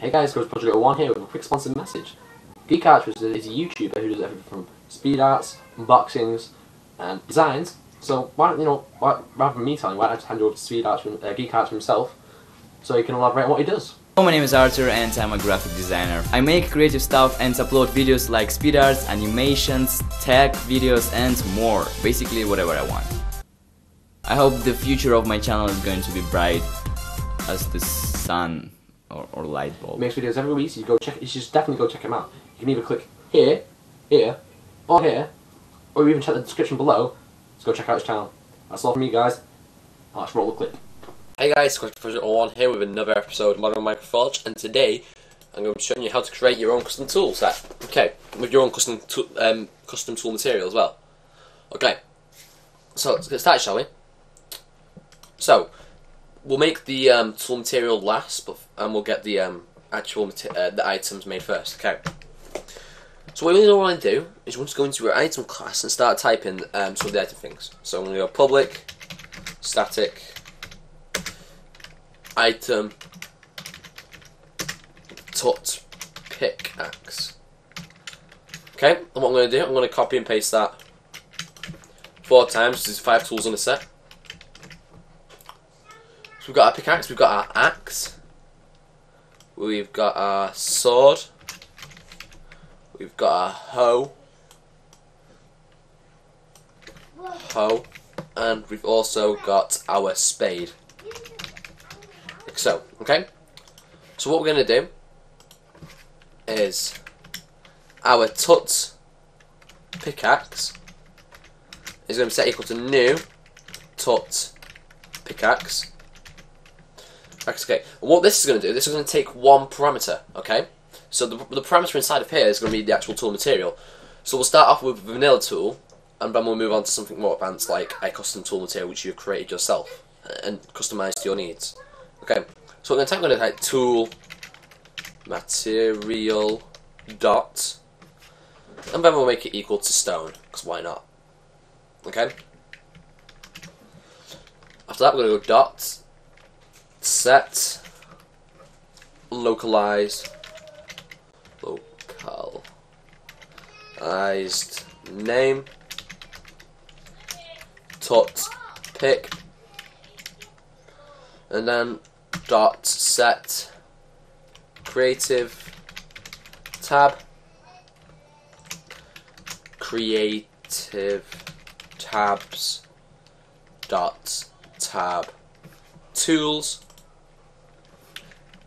Hey guys, Grovesy Project 1 here with a quick sponsored message. GeekArtur's is a YouTuber who does everything from speed arts, unboxings, and designs. So why don't you know, why, rather than me telling you, why don't I just hand you over to Speed Arts, uh, GeekArtur himself, so he can elaborate on what he does. Hello, my name is Arthur and I'm a graphic designer. I make creative stuff and upload videos like speed arts, animations, tech videos and more. Basically whatever I want. I hope the future of my channel is going to be bright as the sun or, or light bulb. He makes videos every week, so you go check. You should just definitely go check him out. You can either click here, here, or here, or even check the description below. Let's go check out his channel. That's all from me, guys. Now let's roll the clip. Hey guys, Grovesy Project 1 here with another episode of Modding Minecraft Forge, and today I'm going to be showing you how to create your own custom tool set. Okay, with your own custom tool, um, custom tool material as well. Okay, so let's get started, shall we? So, we'll make the um, tool material last, but and we'll get the um, actual uh, the items made first. Okay. So what we really want to do is we're just go into our item class and start typing um, some of the item things. So I'm going to go public, static, item, tut, pickaxe. Okay, and what I'm going to do, I'm going to copy and paste that four times. There's five tools in a set. We've got our pickaxe, we've got our axe, we've got our sword, we've got our hoe, hoe, and we've also got our spade. Like so, okay? So what we're going to do is our tut pickaxe is going to be set equal to new tut pickaxe. Okay, what this is going to do, this is going to take one parameter, okay? So the, the parameter inside of here is going to be the actual tool material. So we'll start off with vanilla tool, and then we'll move on to something more advanced like a custom tool material which you've created yourself and customized to your needs. Okay, so we're going to type, going to type tool material dot, and then we'll make it equal to stone, because why not? Okay. After that, we're going to go dot set localize localized name tut pick and then dot set creative tab creative tabs dot tab tools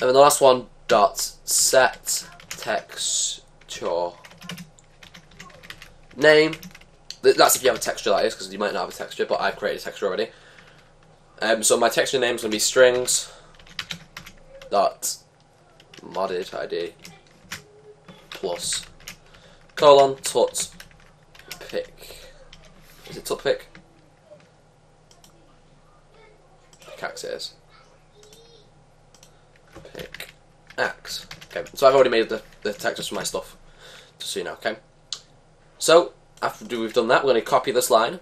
and then the last one dot set texture. Name. That's if you have a texture that is because you might not have a texture but I've created a texture already. Um, so my texture name is going to be strings. Dot modded id plus colon tut pick. Is it tut pick? Pickaxe is pick axe okay so I've already made the, the textures for my stuff just so you know okay? So after we've done that we're going to copy this line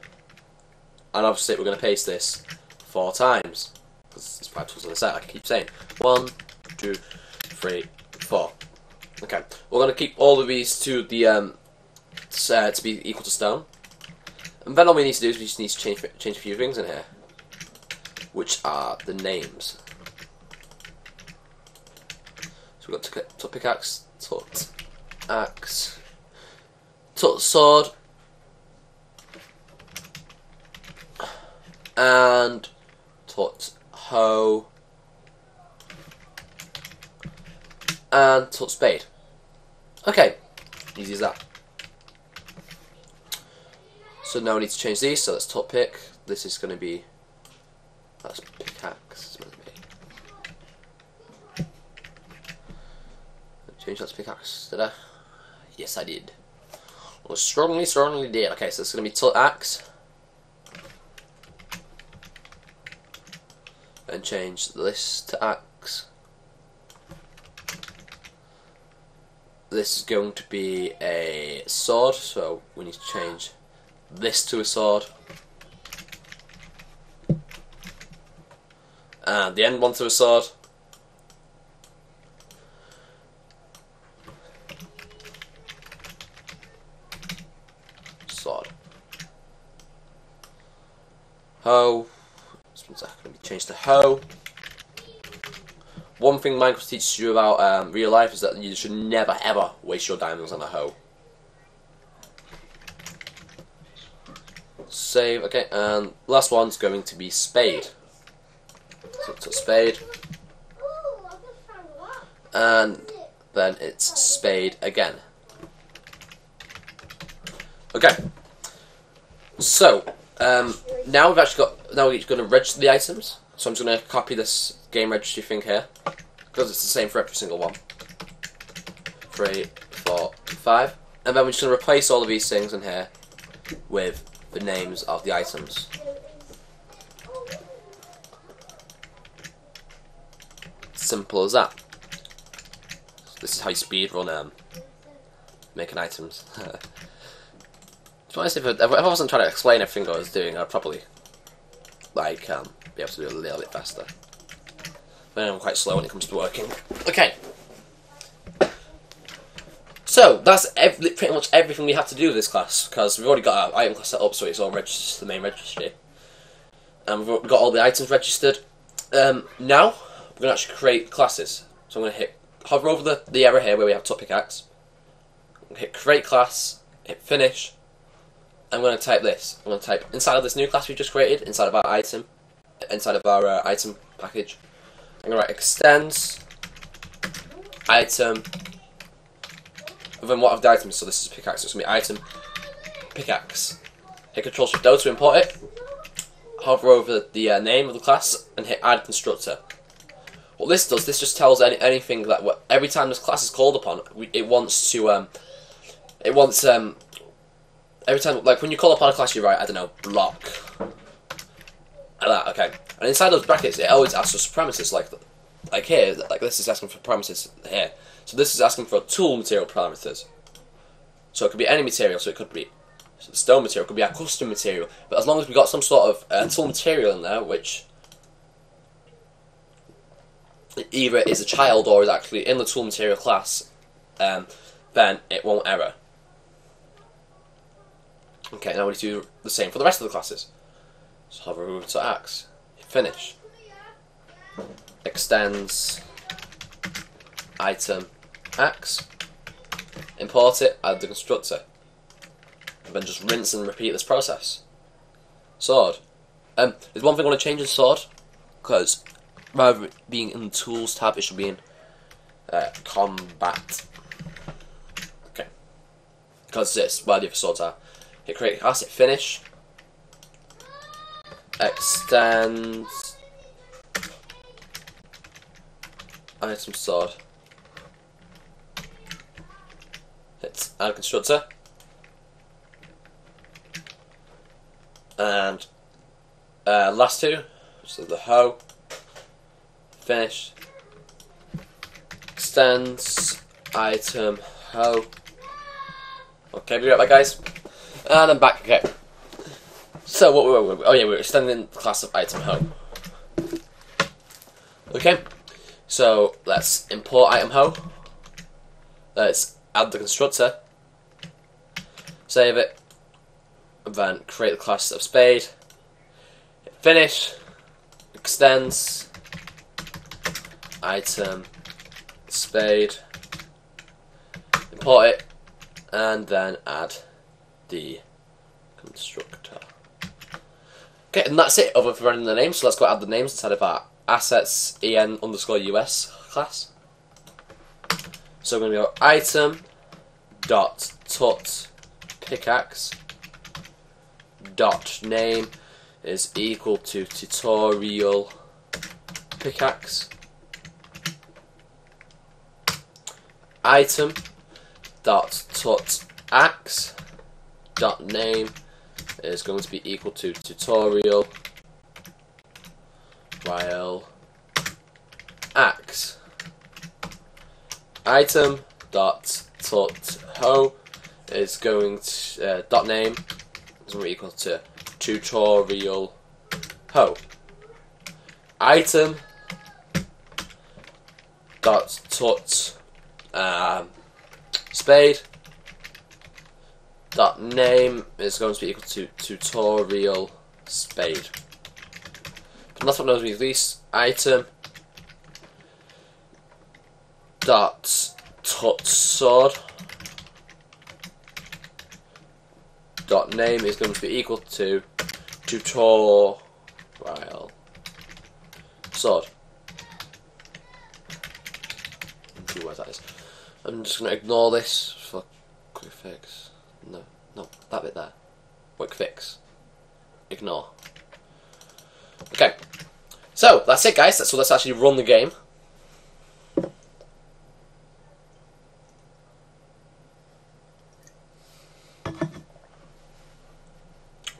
and obviously we're going to paste this four times. Because there's five tools on the set I keep saying. One two three four. Okay we're going to keep all of these to the um uh, to be equal to stone. And then all we need to do is we just need to change change a few things in here which are the names we've got tut pickaxe tut axe tut sword and tut hoe and tut spade. Okay, easy as that. So now we need to change these. So let's top pick. This is going to be that's pickaxe. It's meant to be. That pickaxe. Did I? Yes, I did. Well, strongly, strongly did. Okay, so it's going to be tut axe. and change this to axe. This is going to be a sword, so we need to change this to a sword. And the end one to a sword. Hoe. This one's going to be changed to hoe. One thing Minecraft teaches you about um, real life is that you should never ever waste your diamonds on a hoe. Save, okay, and last one's going to be spade. So spade, and then it's spade again. Okay, so um, now we've actually got now we're going to register the items. So I'm just going to copy this game registry thing here because it's the same for every single one. Three, four, five, and then we're just going to replace all of these things in here with the names of the items. Simple as that. This is how you speedrun um, making items. honest, if I, if I wasn't trying to explain everything I was doing, I'd probably like um, be able to do it a little bit faster. But I'm quite slow when it comes to working. Okay. So that's every, pretty much everything we have to do with this class because we've already got our item class set up, so it's all registered to the main registry, and we've got all the items registered. Um, now we're going to actually create classes. So I'm going to hit hover over the the arrow here where we have tut pickaxe. Hit create class. Hit finish. I'm going to type this. I'm going to type inside of this new class we've just created, inside of our item, inside of our uh, item package. I'm going to write extends item then what of the items, so this is pickaxe, so it's going to be item, pickaxe. Hit Control Shift O to import it. Hover over the uh, name of the class and hit add constructor. What this does, this just tells any, anything that every time this class is called upon, it wants to, um, it wants, um, every time, like when you call upon a class, you write, I don't know, block. Like that, okay. And inside those brackets, it always asks for parameters, like, like here, like this is asking for parameters here. So this is asking for tool material parameters. So it could be any material, so it could be stone material, could be a custom material. But as long as we've got some sort of uh, tool material in there, which either is a child or is actually in the tool material class, um, then it won't error. Okay, now we need to do the same for the rest of the classes. So hover over to axe, finish, extends, item, axe, import it, add the constructor, and then just rinse and repeat this process. Sword. Um, there's one thing I want to change in sword, because rather being in the tools tab, it should be in uh, combat. Okay. Because this, where the other swords are. Hit create class, hit finish, extend, item sword. Hit. Add constructor. And uh, last two, so the hoe, finish, extends, item, hoe. Okay, be right back, guys. And I'm back. Okay. So what were we? Oh yeah, we're extending the class of item hoe. Okay. So let's import item hoe. Let's add the constructor. Save it. And then create the class of spade. Finish. Extends. Item. Spade. Import it. And then add the constructor. Okay, and that's it over for running the names. So let's go add the names inside of our assets en underscore us class. So we're going to go item dot tut pickaxe dot name is equal to tutorial pickaxe item dot tut axe dot name is going to be equal to tutorial while axe item dot tut hoe is going to uh, dot name is going to be equal to tutorial hoe item dot tut um, spade dot name is going to be equal to tutorial spade that's what knows me release item dot sword dot name is going to be equal to tutorial sword. That. I'm just going to ignore this for quick fix. No, no, that bit there. Quick fix. Ignore. Okay. So, that's it guys. So let's actually run the game.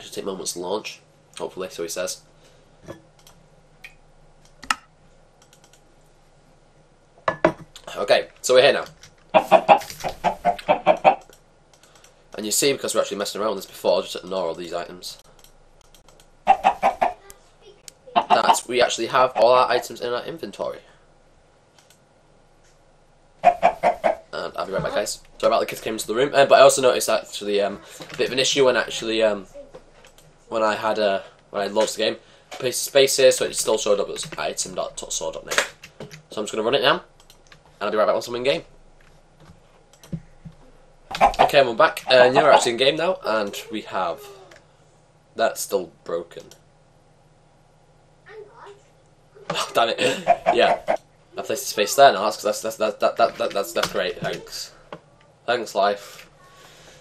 Should take moments to launch. Hopefully, so he says. Okay, so we're here now. You see, because we're actually messing around with this before, I just ignore all these items. That we actually have all our items in our inventory. And I'll be right back, guys. Sorry about the kids came into the room, uh, but I also noticed actually um, a bit of an issue when actually um, when I had uh, when I launched the game. Place space here, so it still showed up as item.tutsword.name. So I'm just going to run it now, and I'll be right back once I'm in game. Okay, I'm back, uh, and you're actually in game now, and we have that's still broken. Oh, damn it! Yeah, I placed the space there now. That's that's that's that that that, that that's that's great. Thanks, thanks, life.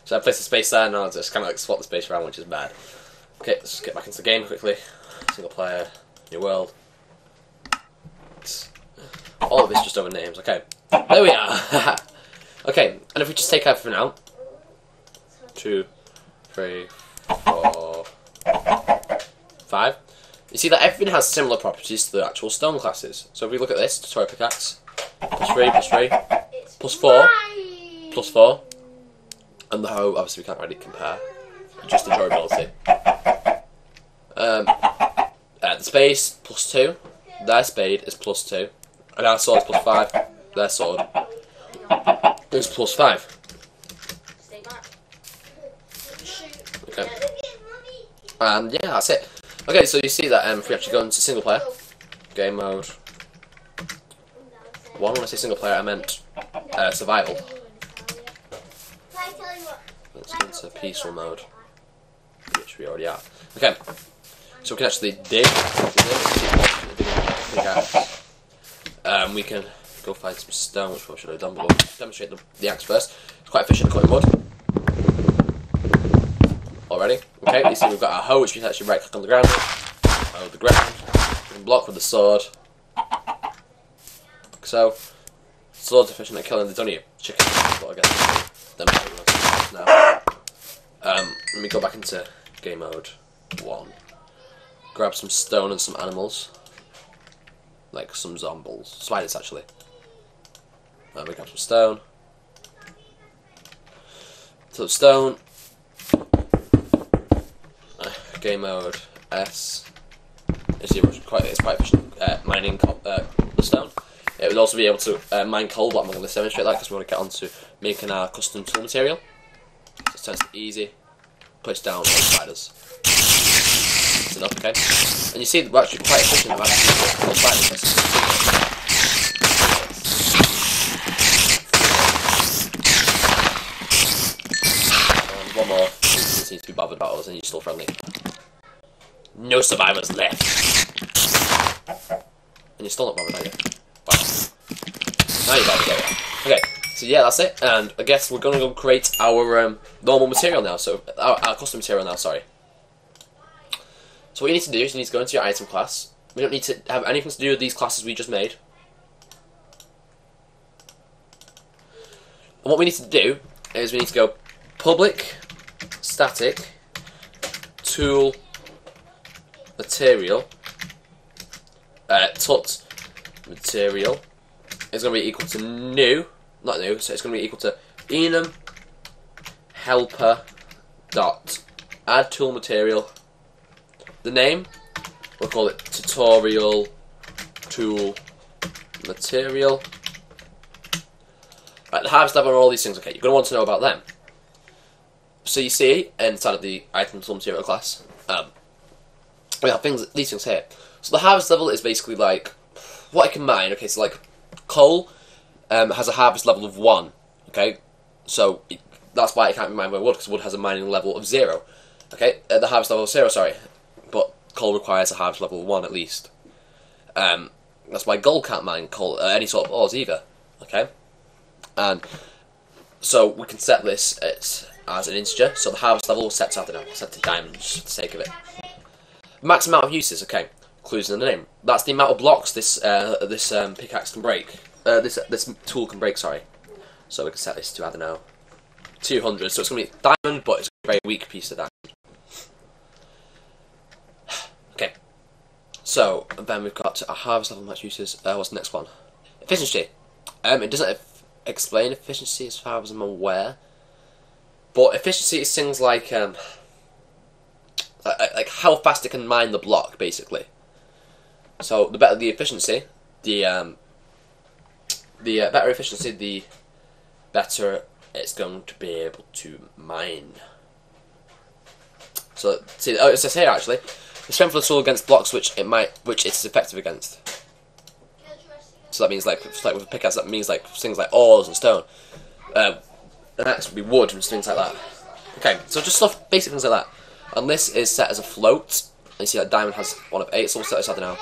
So I placed the space there now. Just kind of like swap the space around, which is bad. Okay, let's get back into the game quickly. Single player, new world. All of this just over names. Okay, there we are. okay, and if we just take out everything out, two, three, four, five. You see that everything has similar properties to the actual stone classes. So if we look at this, tutorial pickaxe, plus three, plus three, plus four, plus four, and the hoe, obviously we can't really compare, just the durability. Um, uh, the space, plus two, their spade is plus two, and our sword is plus five, their sword is plus five. Okay. And yeah, that's it. Okay, so you see that um, if we actually go into single player, game mode, one, when I say single player, I meant uh, survival. Let's go into peaceful mode, which we already are. Okay, so we can actually dig. Um, we can go find some stone, which we should have done, but we'll demonstrate the, the axe first. It's quite efficient at cutting wood. Already. Okay, you see we've got our hoe, which we can actually right click on the ground, hoe the ground, block with the sword. So, sword's efficient at killing the dunny chicken. But I guess them now. Um, let me go back into game mode one. Grab some stone and some animals. Like some zombies. Spiders actually. Uh, we grab some stone. So stone. Uh, game mode S. It's quite it's quite efficient uh, mining uh, the stone. It would also be able to uh, mine coal, but I'm not going to demonstrate that because we want to get on to making our custom tool material. So it's nice and easy. Place down all spiders. That's enough, okay? And you see, we're actually quite efficient about spiders. And one more. You seem to be bothered about us and you're still friendly. No survivors left. And you're still not bothered, are you? Wow. Now you're bothered? Okay, so yeah, that's it. And I guess we're gonna go create our um, normal material now. So our, our custom material now. Sorry. So what you need to do is you need to go into your item class. We don't need to have anything to do with these classes we just made. And what we need to do is we need to go public static tool material uh, tut material is going to be equal to new, not new, so it's going to be equal to enum helper dot add tool material. The name, we'll call it tutorial tool material. Right, the harvest and all these things, okay, you're going to want to know about them. So you see, inside of the item tool material class, um, we have things, these things here. So the harvest level is basically like what I can mine. Okay, so like coal um, has a harvest level of one. Okay, so it, that's why it can't be mined by wood because wood has a mining level of zero. Okay, uh, the harvest level of zero. Sorry, but coal requires a harvest level of one at least. Um, that's why gold can't mine coal, uh, any sort of ores either. Okay, and so we can set this as, as an integer. So the harvest level set to I don't know, set to diamonds for the sake of it. Max amount of uses. Okay, clues in the name. That's the amount of blocks this uh, this um, pickaxe can break. Uh, this this tool can break. Sorry. So we can set this to I don't know, 200. So it's gonna be diamond, but it's a very weak piece of diamond. okay. So then we've got a harvest level max uses. Uh, what's the next one? Efficiency. Um, it doesn't explain efficiency as far as I'm aware, but efficiency is things like um, like, like how fast it can mine the block, basically. So the better the efficiency, the um, the uh, better efficiency, the better it's going to be able to mine. So see, oh, it says here actually, the strength of the tool against blocks which it might, which it's effective against. So that means like, like with a pickaxe, that means like things like ores and stone. Uh, an axe would be wood and things like that. Okay, so just stuff, basic things like that. And this is set as a float. And you see that diamond has one of eight, so we'll set this, I don't.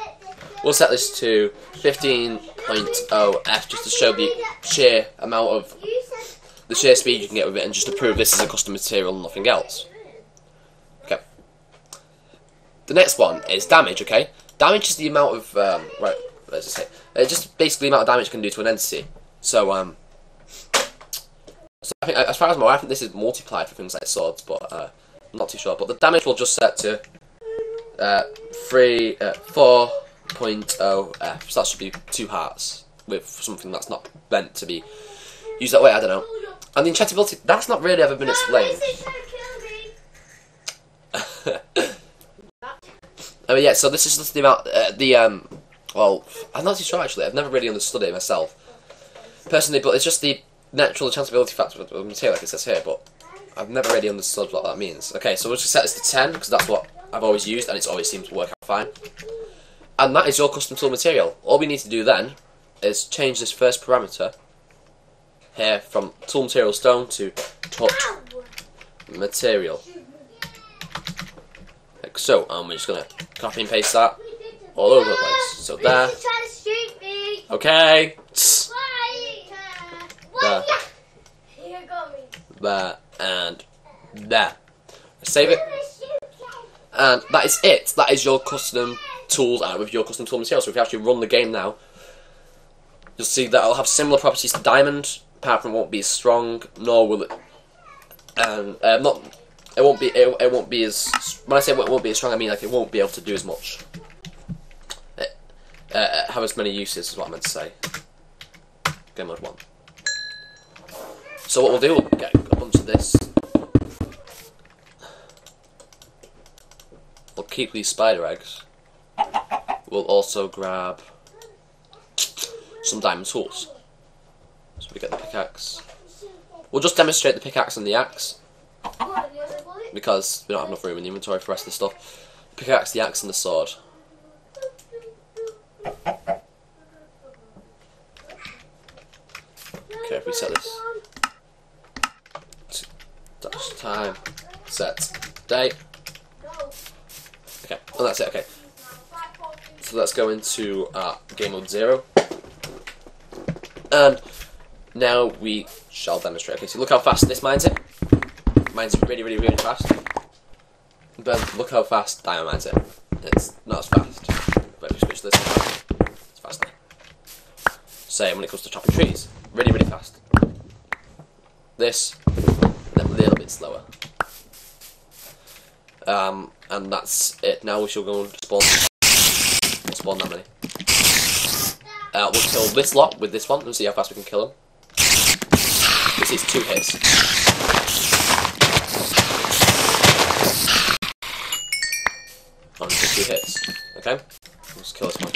We'll set this to 15.0f just to show the sheer amount of, the sheer speed you can get with it and just to prove this is a custom material and nothing else. Okay. The next one is damage, okay? Damage is the amount of, um, right, let's just say, it's just basically the amount of damage it can do to an entity. So, um, so I think, as far as I'm aware, I think this is multiplied for things like swords, but, uh, I'm not too sure. But the damage will just set to, uh, 3, uh, 4.0 F, so that should be two hearts with something that's not meant to be used that way, I don't know. And the enchantability, that's not really ever been explained. Oh yeah, so this is just the amount, uh, the um, well, I'm not too sure actually. I've never really understood it myself, personally. But it's just the natural enchantability factor of the material, like it says here. But I've never really understood what that means. Okay, so we'll just set this to 10 because that's what I've always used, and it's always seemed to work out fine. And that is your custom tool material. All we need to do then is change this first parameter here from tool material stone to tut material. Like so, and we're just gonna copy and paste that all over the place. So there. Okay. There. There and there. Save it. And that is it. That is your custom tools out with your custom tool material. So if you actually run the game now, you'll see that it'll have similar properties to diamond, apart from it won't be as strong, nor will it. And uh, not, it won't be. It, it won't be as. When I say it won't be as strong, I mean like it won't be able to do as much. It, uh, have as many uses is what I meant to say. Game mode one. So what we'll do, we'll this. We'll keep these spider eggs. We'll also grab some diamond tools. So we get the pickaxe. We'll just demonstrate the pickaxe and the axe because we don't have enough room in the inventory for the rest of the stuff. Pickaxe, the axe, and the sword. Okay, if we set this time set date. Okay, well that's it. Okay, so let's go into uh, game mode zero, and now we shall demonstrate. Okay, so look how fast this mines it. Mines really, really, really fast. But look how fast Diamond mines it. It's not as fast, but if you switch this, it's faster. Same when it comes to chopping trees, really, really fast. This slower. Um, and that's it. Now we shall go and spawn. Spawn that many. Uh, we'll kill this lot with this one and see how fast we can kill them. This is two hits. On two hits. Okay? Let's kill this one.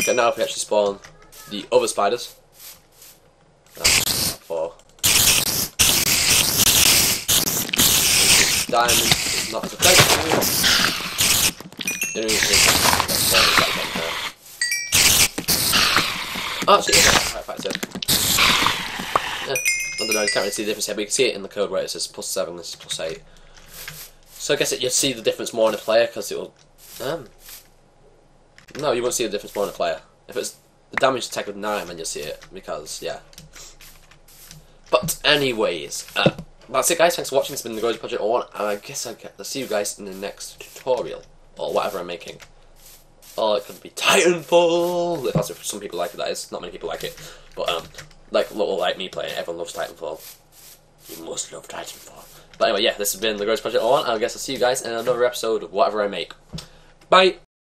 Okay, now if we actually spawn the other spiders. For diamond is not as effective. don't even think Oh, actually, yeah, right, fact, yeah. I don't know, you can't really see the difference here, but you can see it in the code where it says plus 7, this is plus 8. So I guess it, you'd see the difference more in a player, because it will... Um, no, you won't see the difference more in a player. If it's the damage attack with 9, then you'll see it, because, yeah. But, anyways, uh, that's it guys, thanks for watching, it's been the Grovesy Project 1, and I guess I'll see you guys in the next tutorial, or whatever I'm making. Or it could be Titanfall, if that's what some people like it, that is. Not many people like it. But, um, like, little like me playing everyone loves Titanfall. You must love Titanfall. But anyway, yeah, this has been the Grovesy Project 1, and I guess I'll see you guys in another episode of whatever I make. Bye!